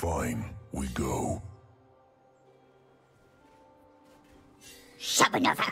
Fine, we go. Shabanova!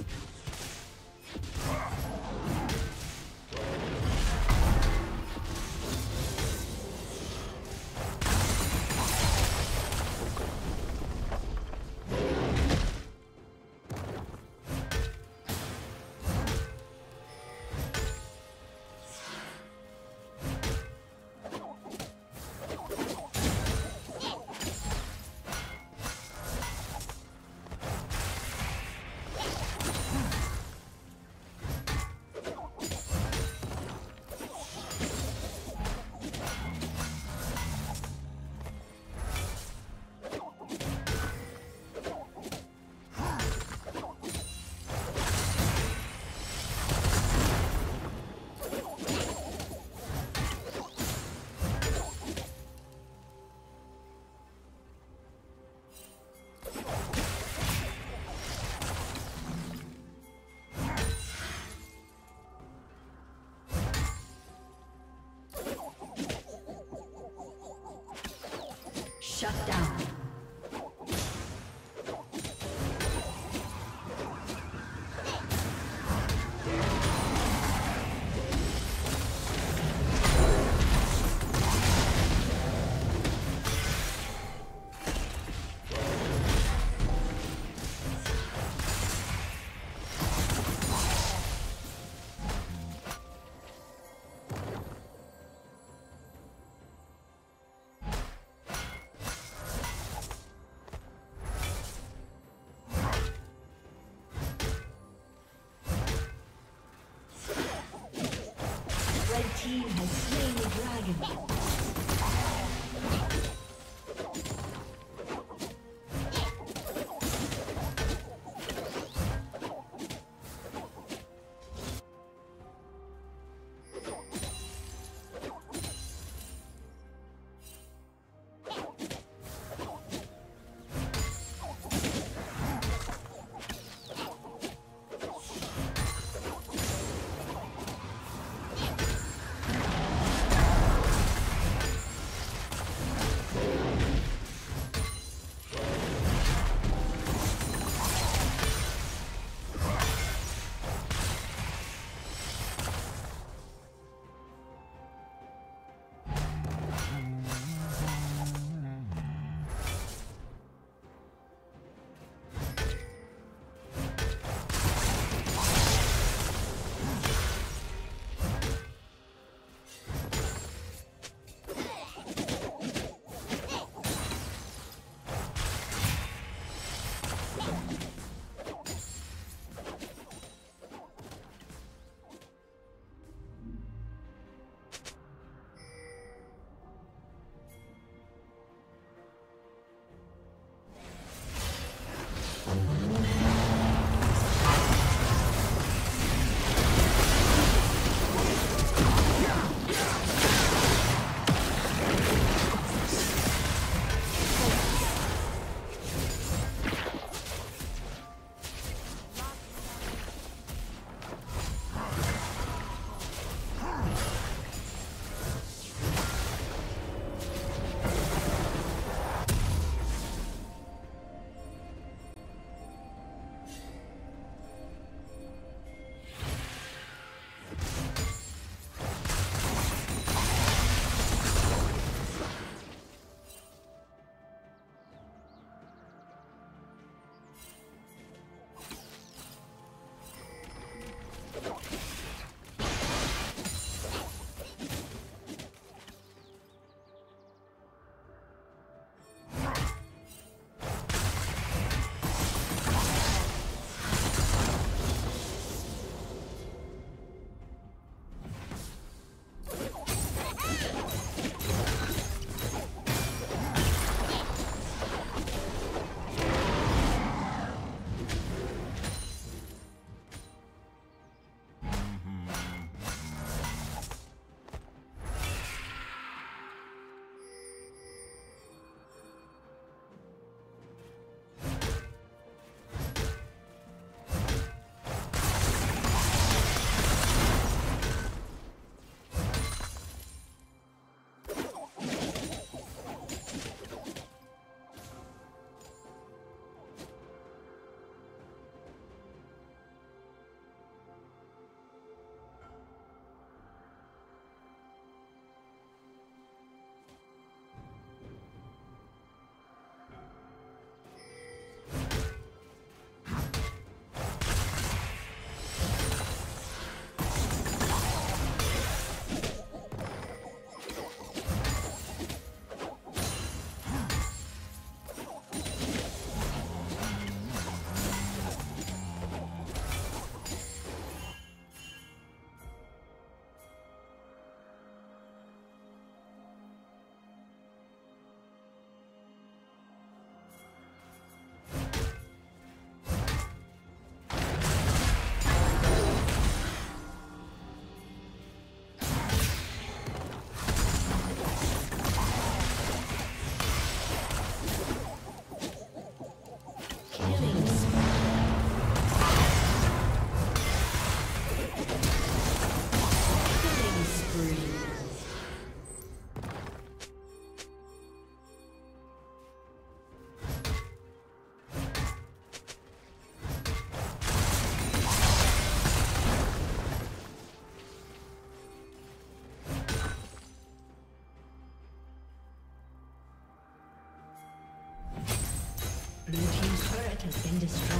you Shut down. dragon. Has been destroyed.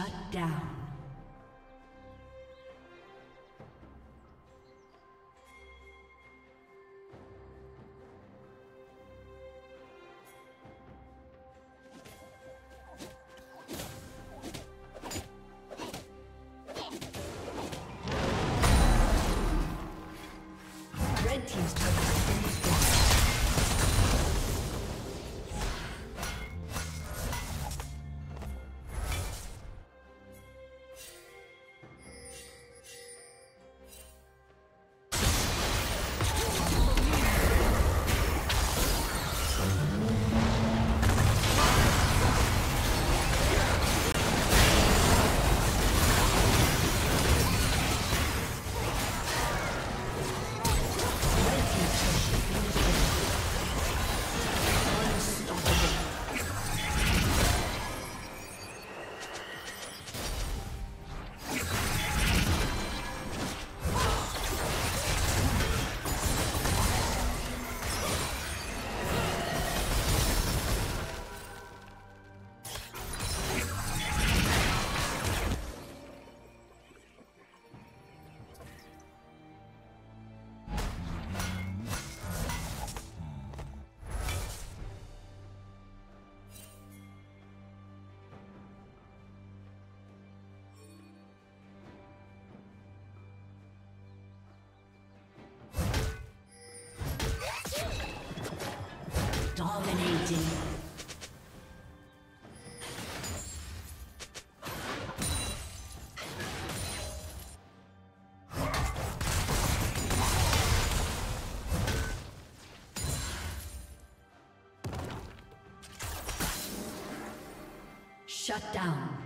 Shut down. Shut down.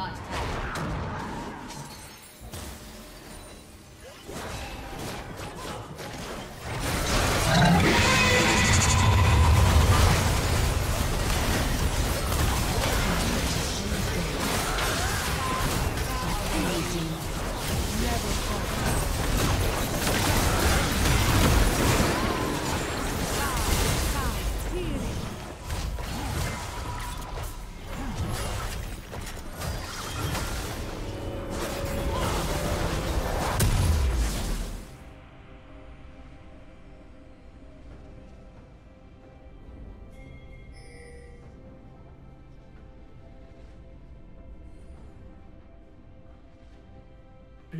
Not pass.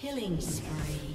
Killing spree.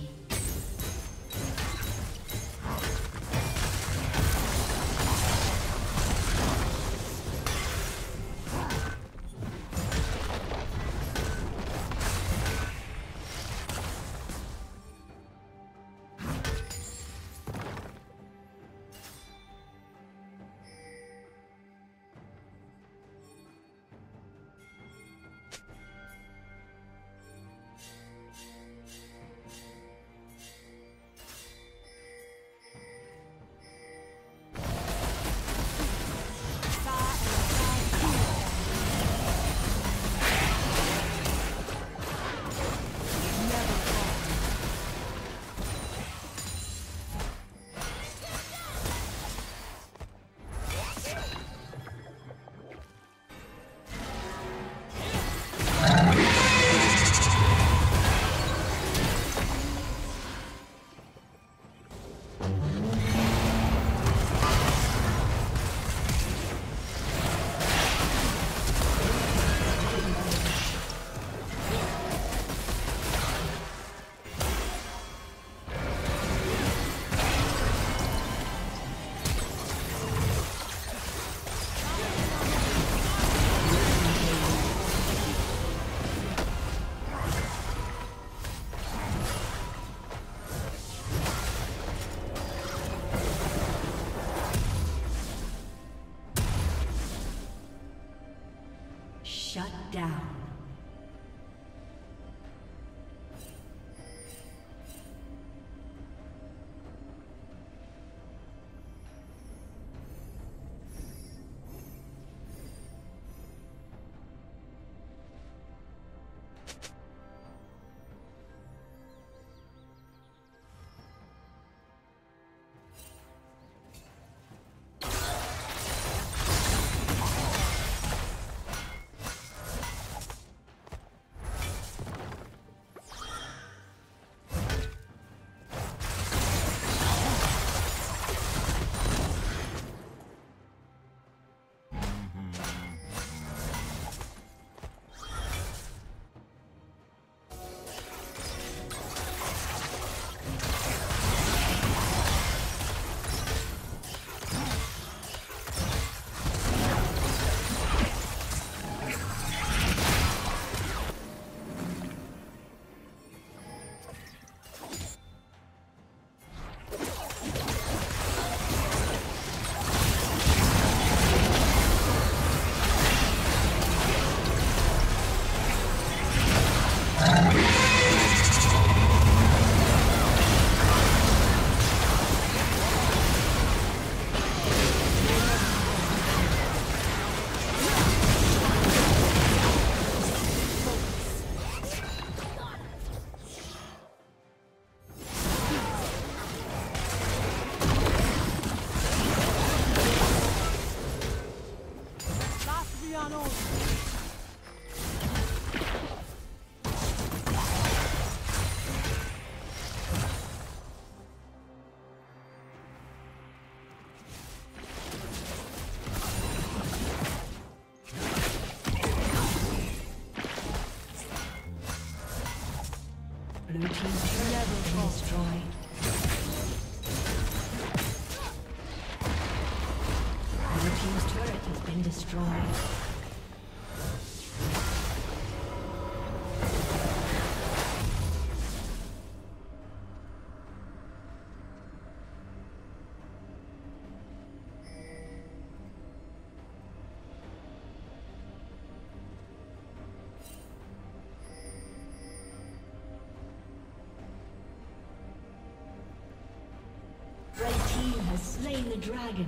Slain the dragon.